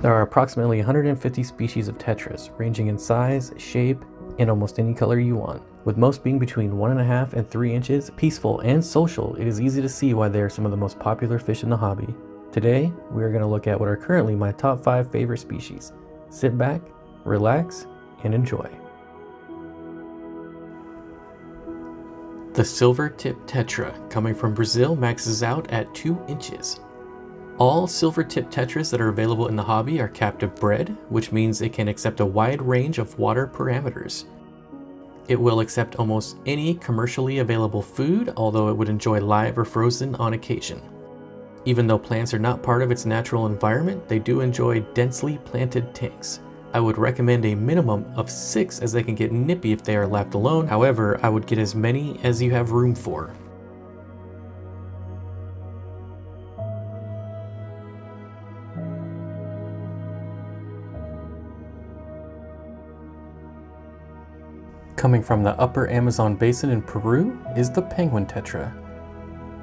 There are approximately 150 species of tetras, ranging in size, shape, and almost any color you want. With most being between 1.5 and 3 inches, peaceful and social, it is easy to see why they are some of the most popular fish in the hobby. Today, we are going to look at what are currently my top 5 favorite species. Sit back, relax, and enjoy. The silver tip tetra coming from Brazil maxes out at 2 inches. All silver tip tetras that are available in the hobby are captive bred, which means it can accept a wide range of water parameters. It will accept almost any commercially available food, although it would enjoy live or frozen on occasion. Even though plants are not part of its natural environment, they do enjoy densely planted tanks. I would recommend a minimum of 6 as they can get nippy if they are left alone, however, I would get as many as you have room for. Coming from the upper Amazon basin in Peru is the penguin tetra.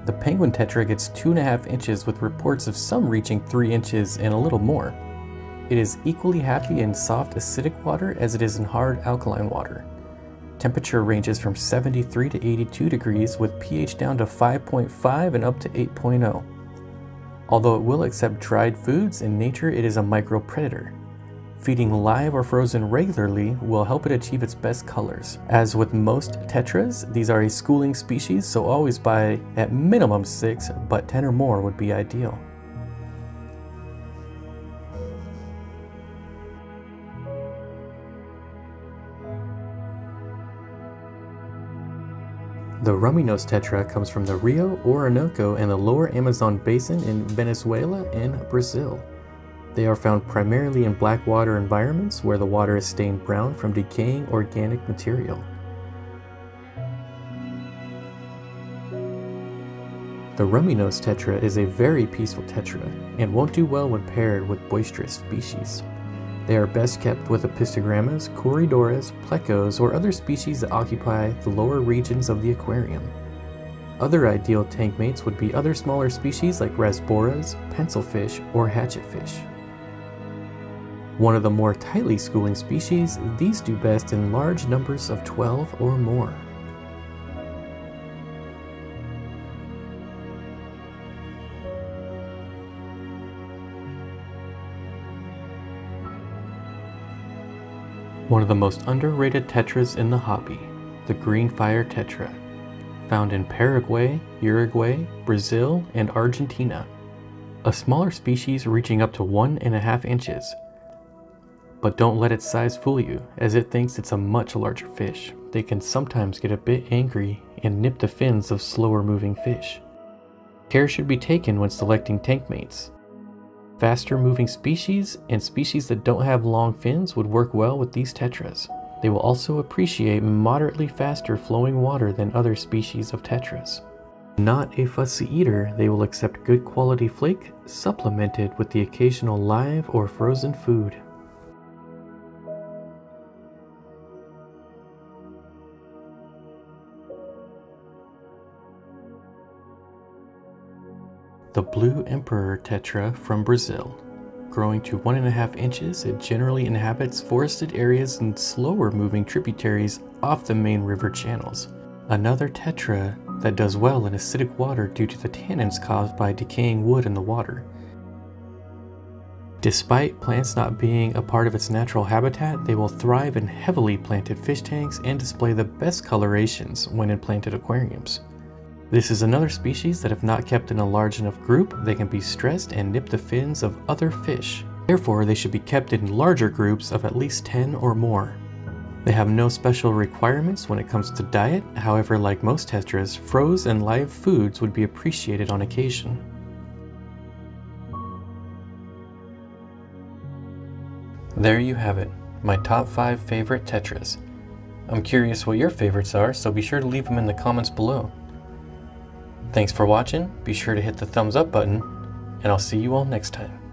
The penguin tetra gets 2.5 inches with reports of some reaching 3 inches and a little more. It is equally happy in soft acidic water as it is in hard alkaline water. Temperature ranges from 73 to 82 degrees with pH down to 5.5 and up to 8.0. Although it will accept dried foods, in nature it is a micropredator. Feeding live or frozen regularly will help it achieve its best colors. As with most tetras, these are a schooling species, so always buy at minimum 6, but 10 or more would be ideal. The rummy nose tetra comes from the Rio Orinoco and the lower Amazon basin in Venezuela and Brazil. They are found primarily in black water environments where the water is stained brown from decaying organic material. The rummy nose tetra is a very peaceful tetra and won't do well when paired with boisterous species. They are best kept with apistogrammas, corydoras, plecos, or other species that occupy the lower regions of the aquarium. Other ideal tank mates would be other smaller species like rasboras, pencilfish, or hatchetfish. One of the more tightly schooling species, these do best in large numbers of 12 or more. One of the most underrated tetras in the hobby, the green fire tetra, found in Paraguay, Uruguay, Brazil, and Argentina. A smaller species reaching up to one and a half inches, but don't let its size fool you, as it thinks it's a much larger fish. They can sometimes get a bit angry and nip the fins of slower moving fish. Care should be taken when selecting tank mates. Faster moving species and species that don't have long fins would work well with these tetras. They will also appreciate moderately faster flowing water than other species of tetras. Not a fussy eater, they will accept good quality flake supplemented with the occasional live or frozen food. The Blue Emperor Tetra from Brazil. Growing to 1.5 inches, it generally inhabits forested areas and slower moving tributaries off the main river channels. Another tetra that does well in acidic water due to the tannins caused by decaying wood in the water. Despite plants not being a part of its natural habitat, they will thrive in heavily planted fish tanks and display the best colorations when in planted aquariums. This is another species that if not kept in a large enough group, they can be stressed and nip the fins of other fish. Therefore, they should be kept in larger groups of at least 10 or more. They have no special requirements when it comes to diet, however like most tetras, froze and live foods would be appreciated on occasion. There you have it, my top 5 favorite tetras. I'm curious what your favorites are, so be sure to leave them in the comments below. Thanks for watching, be sure to hit the thumbs up button, and I'll see you all next time.